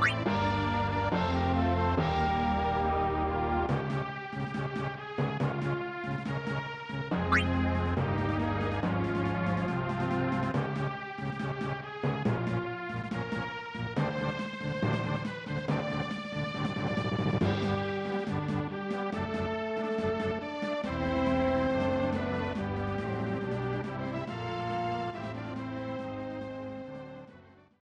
Bye.